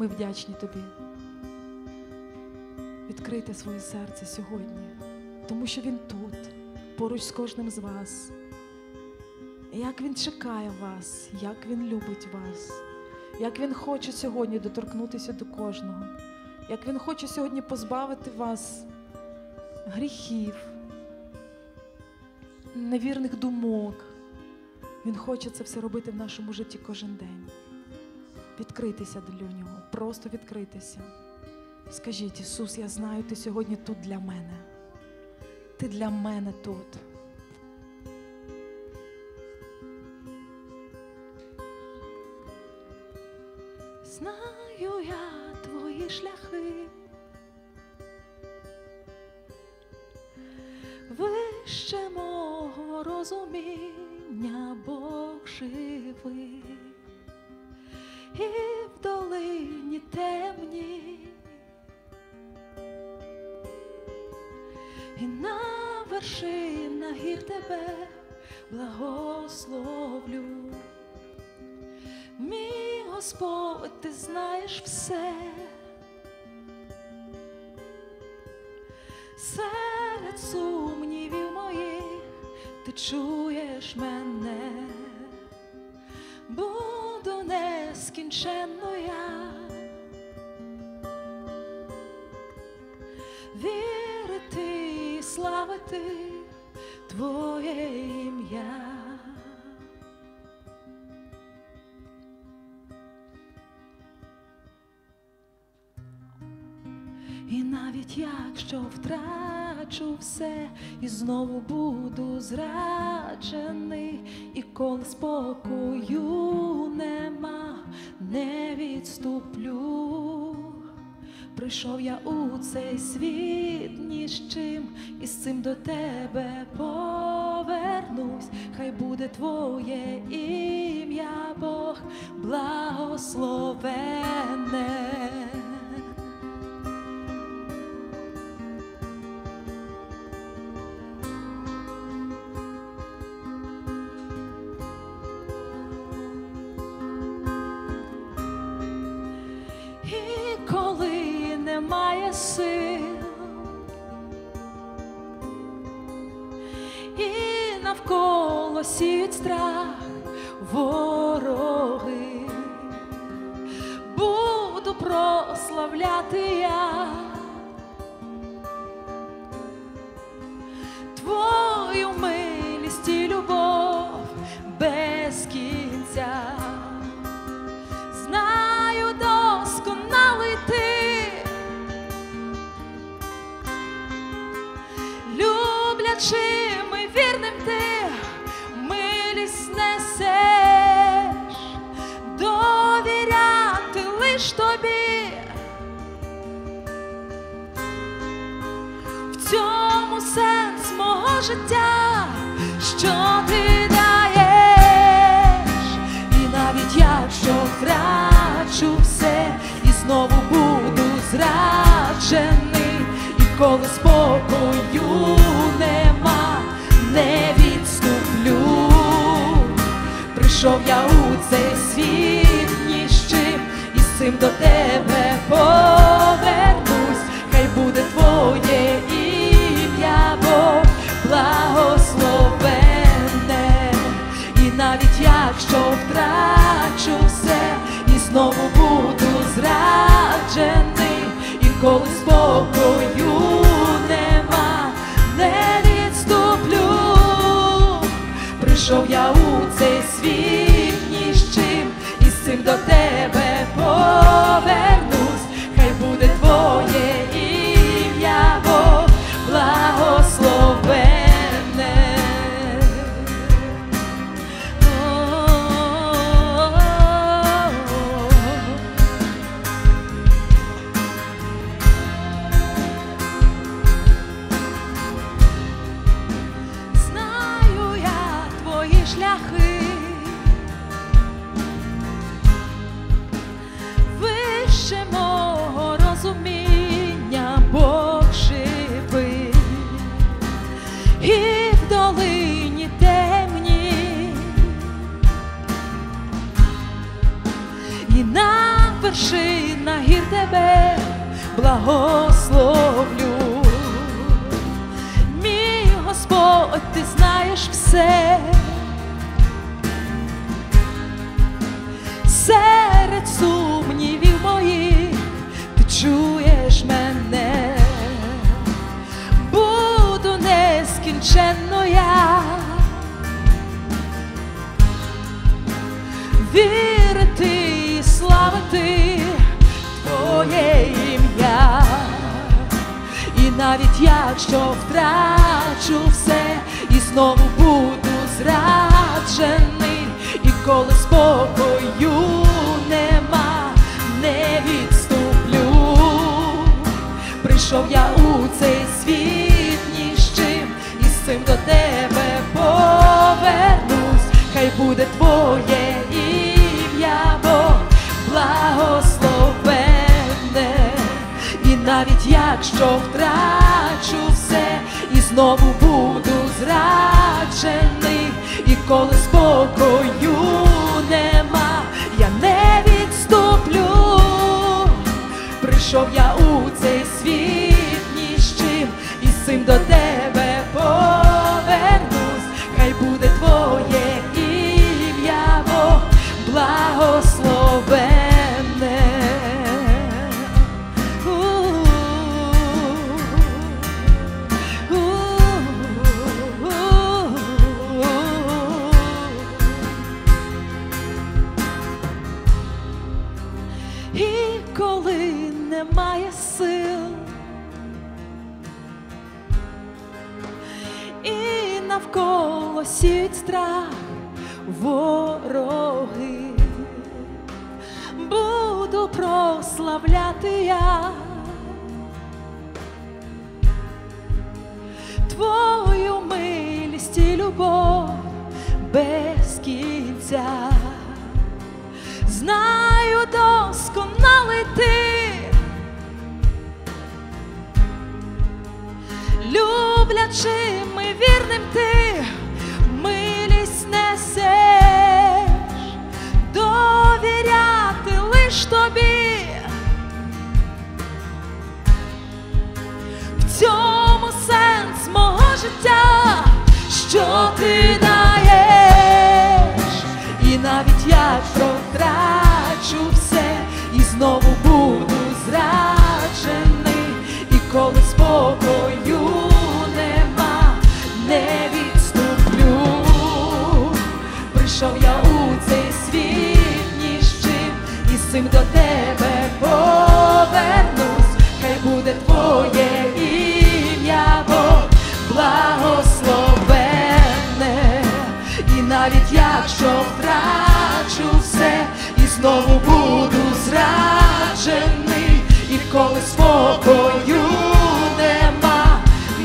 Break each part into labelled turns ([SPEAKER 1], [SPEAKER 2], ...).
[SPEAKER 1] Ми вдячні тобі. Відкрийте своє серце сьогодні, тому що Він тут, поруч з кожним з вас. Як Він чекає вас, як Він любить вас, як Він хоче сьогодні доторкнутися до кожного, як Він хоче сьогодні позбавити вас гріхів, невірних думок. Він хоче це все робити в нашому житті кожен день. Відкритися для нього, просто відкритися. Скажіть, Ісус, я знаю, ти сьогодні тут для мене. Ти для мене тут. Знаю я твої шляхи. Вище мого розуміння Бог живий, і в долині темній, і на вершинах гір тебе благословлю. Мій Господь, ти знаєш все. Серед сумнівів моїх ти чуєш мене, нескінченно. Вірити і славити Твоє ім'я. І навіть якщо втрачу все і знову буду зраджений, і коли спокою нема, не відступлю. Прийшов я у цей світ ні з чим, і з цим до тебе повернусь. Хай буде твоє ім'я, Бог благословене. Сил, і навколо сіють страх вороги, буду прославляти я життя, що ти даєш, і навіть якщо втрачу все, і знову буду зраджений, і коли спокою нема, не відступлю. Прийшов я у цей світ ні з чим, і з цим до тебе повернусь, коли спокою нема, не відступлю. Прийшов я у цей світ ні з чим, і з цим до тебе повернусь, благословлю. Мій Господь, ти знаєш все. Серед сумнівів моїх ти чуєш мене, буду нескінченно я. Вірити і славити Твоє ім'я, і навіть якщо втрачу все, і знову буду зраджений, і коли спокою нема, не відступлю. Прийшов я у цей світ знову буду зраджений, і коли спокою нема, я не відступлю. Прийшов я у цей світ ні з чим, і з цим до тебе навколо сіють страх вороги, буду прославляти я. Твою милість і любов без кінця. Знаю досконалий ти, люблячим і вірним ти, якщо втрачу все, і знову буду зраджений, і коли спокою нема,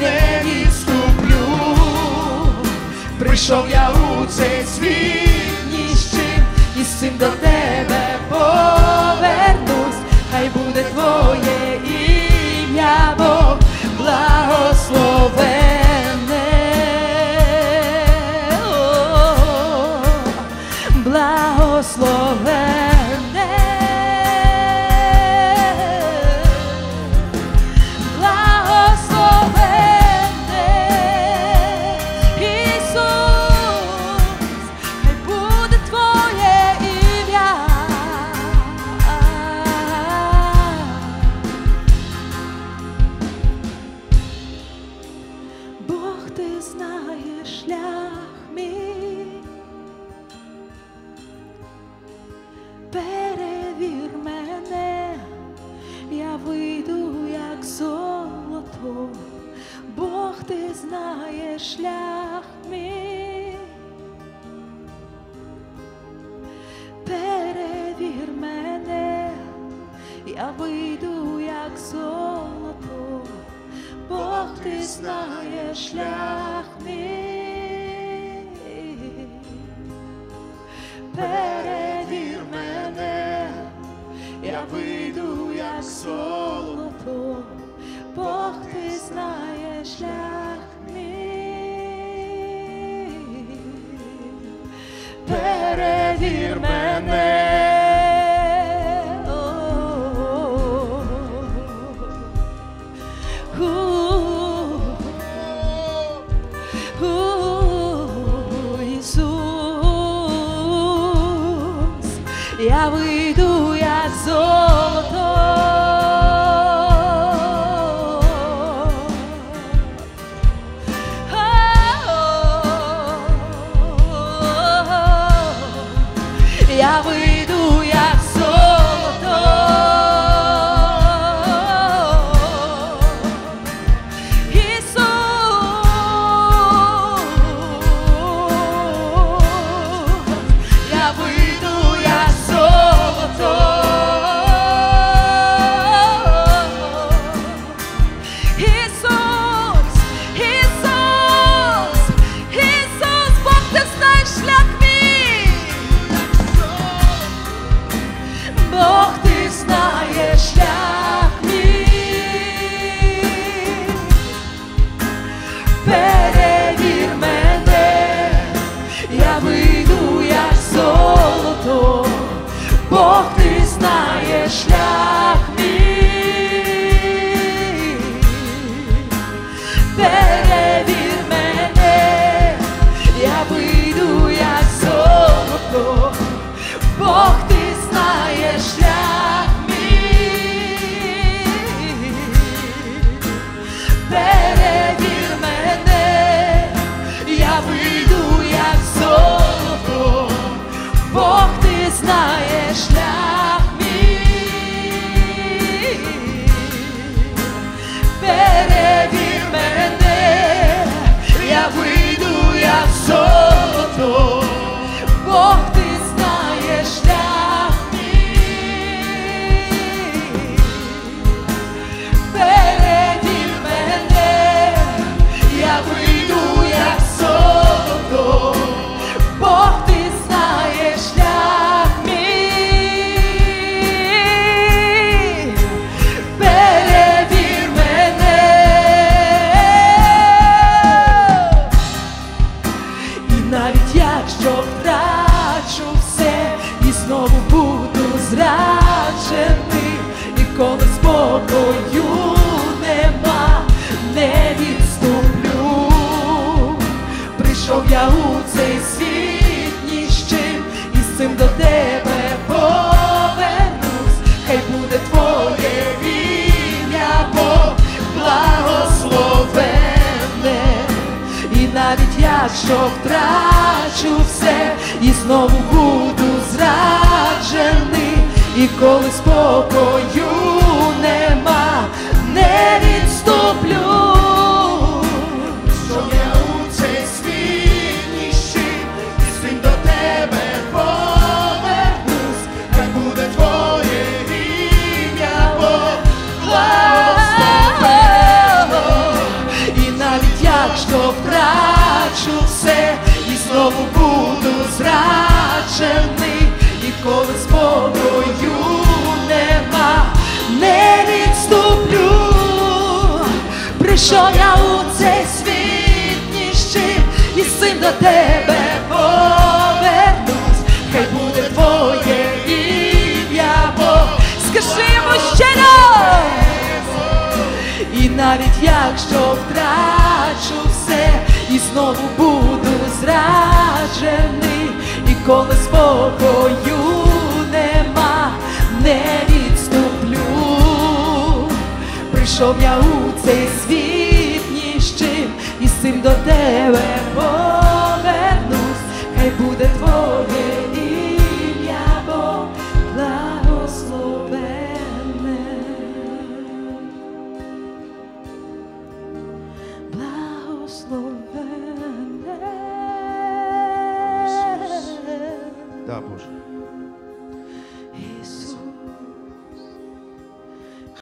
[SPEAKER 1] не відступлю. Прийшов я у цей світ ні з чим, і з цим до тебе повернусь, хай буде твоє ім'я, Бог благословенне. Ти знаєш шлях мій. Знаєш шлях мій. Перевір мене, я вийду як золото, Бог ти знаєш шлях мій. Перевір мене. уяви. що втрачу все, і знову буду зраджений, і коли спокою нема, не відступлю.
[SPEAKER 2] що я у цей світ ніщив, і син до тебе повернусь, хай буде твоє ім'я, Бог,
[SPEAKER 1] скажи йому раз, і навіть якщо втрачу все, і знову буду зраджений, і коли спокою нема, не відступлю, прийшов я у цей світ. Simdo
[SPEAKER 2] te verbo